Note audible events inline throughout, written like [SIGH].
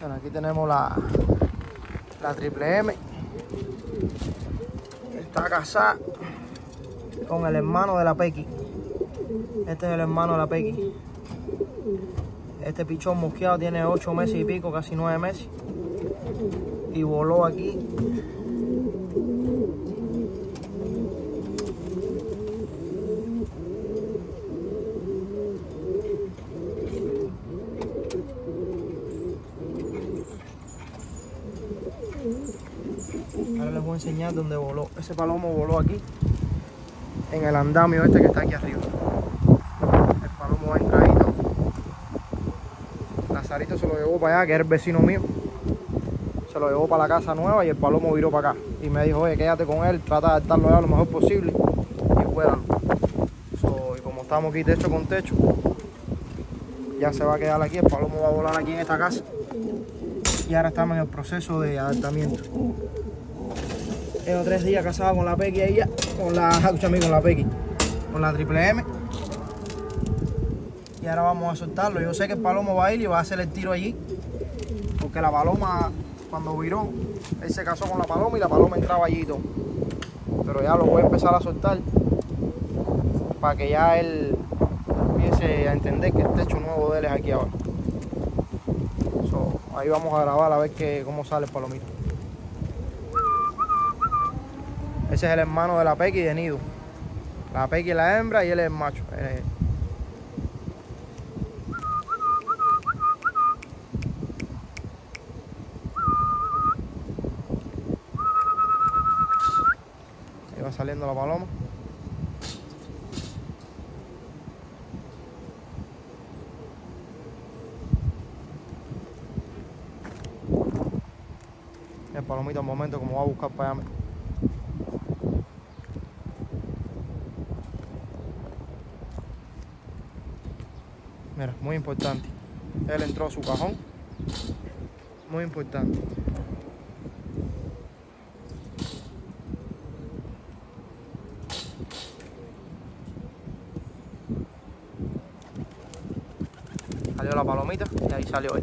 Bueno, aquí tenemos la, la triple M. Está casada con el hermano de la Pequi. Este es el hermano de la Pequi. Este pichón mosqueado tiene 8 meses y pico, casi 9 meses. Y voló aquí. Enseñar dónde voló. Ese palomo voló aquí. En el andamio este que está aquí arriba. El palomo va entradito. Lazarito se lo llevó para allá, que es el vecino mío. Se lo llevó para la casa nueva y el palomo viró para acá. Y me dijo, oye, quédate con él, trata de estarlo allá lo mejor posible y vuélalo. Y como estamos aquí techo con techo, ya se va a quedar aquí, el palomo va a volar aquí en esta casa. Y ahora estamos en el proceso de adaptamiento. Tengo tres días casado con la Pequi ya, con la, [LAUGHS] escucha con la Pequi, con la triple M. Y ahora vamos a soltarlo. Yo sé que el palomo va a ir y va a hacer el tiro allí. Porque la paloma, cuando viró, él se casó con la paloma y la paloma entraba allí y todo. Pero ya lo voy a empezar a soltar para que ya él empiece a entender que el techo nuevo de él es aquí ahora. Ahí vamos a grabar a ver que, cómo sale el palomito. Ese es el hermano de la Pequi de Nido. La Pequi es la hembra y él es el macho. Eh, Ahí va saliendo la paloma. El palomito un momento como va a buscar para allá. Mira, muy importante. Él entró a su cajón. Muy importante. Salió la palomita y ahí salió él.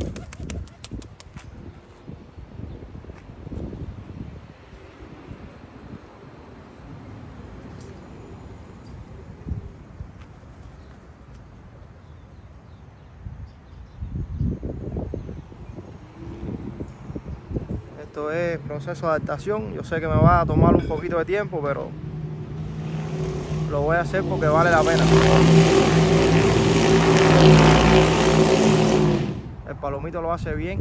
Esto es proceso de adaptación. Yo sé que me va a tomar un poquito de tiempo, pero lo voy a hacer porque vale la pena. El palomito lo hace bien.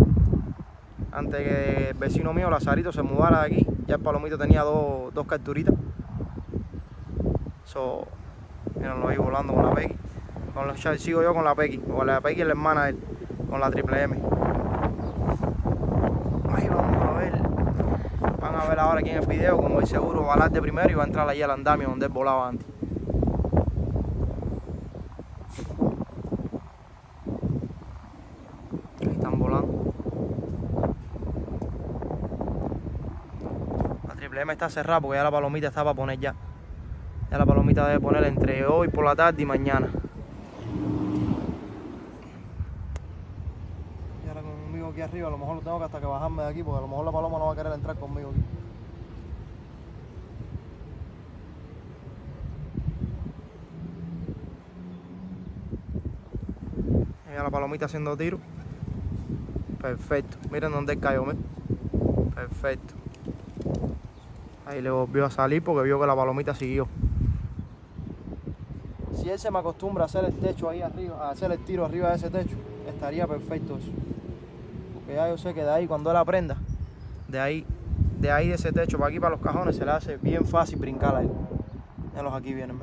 Antes que el vecino mío, Lazarito, se mudara de aquí, ya el palomito tenía dos, dos capturitas. So, mírenlo ahí volando con la Pequi. Con los, sigo yo con la Pequi, con la Pequi es la hermana de él, con la triple M. Ahí vamos a ver. Van a ver aquí en el video como el seguro va a de primero y va a entrar allí al andamio donde él volaba antes. Ahí están volando. La triple M está cerrada porque ya la palomita está para poner ya. Ya la palomita debe poner entre hoy por la tarde y mañana. Y ahora conmigo aquí arriba, a lo mejor lo tengo que hasta que bajarme de aquí porque a lo mejor la paloma no va a querer entrar conmigo aquí. Mira la palomita haciendo tiro. Perfecto. Miren dónde cayó. Perfecto. Ahí le volvió a salir porque vio que la palomita siguió. Si él se me acostumbra a hacer el techo ahí arriba, a hacer el tiro arriba de ese techo, estaría perfecto eso. Porque ya yo sé que de ahí cuando él aprenda, de ahí, de ahí de ese techo para aquí para los cajones se le hace bien fácil brincar ahí. Ya los aquí vienen.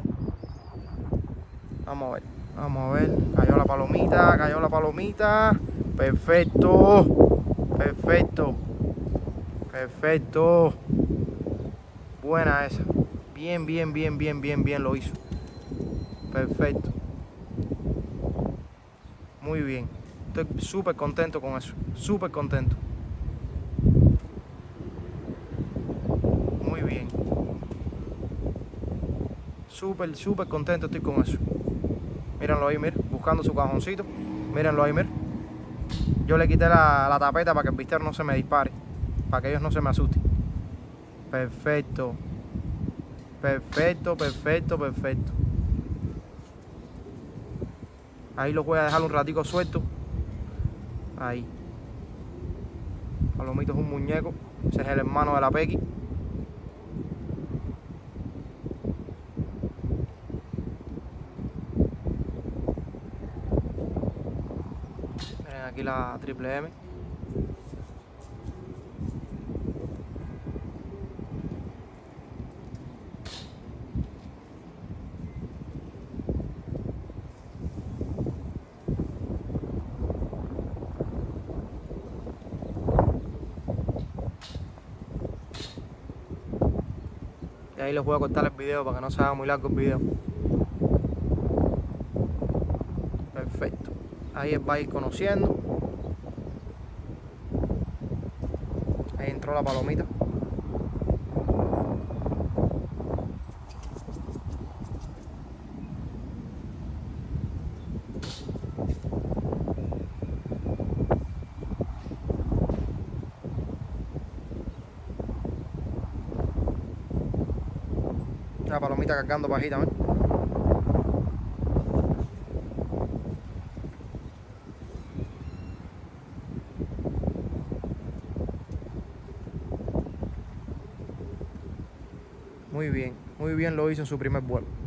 Vamos a ver. Vamos a ver. Cayó la palomita, cayó la palomita. Perfecto. Perfecto. Perfecto. Buena esa. Bien, bien, bien, bien, bien, bien lo hizo. Perfecto. Muy bien. Estoy súper contento con eso. Súper contento. Muy bien. Súper, súper contento estoy con eso. Mírenlo ahí, miren, buscando su cajoncito. Mírenlo ahí, miren. yo le quité la, tapeta para que el vistero no se me dispare, para que ellos no se me asusten. Perfecto. Perfecto, perfecto, perfecto. Ahí lo voy a dejar un ratico suelto. Ahí. Palomito es un muñeco. Ese es el hermano de la Pequi. Aquí la triple M. Y ahí les voy a cortar el video para que no se haga muy largo el video. Perfecto. Ahí va a ir conociendo. Ahí entró la palomita. La palomita cargando pajita, ¿ves? Muy bien, muy bien lo hizo en su primer vuelo.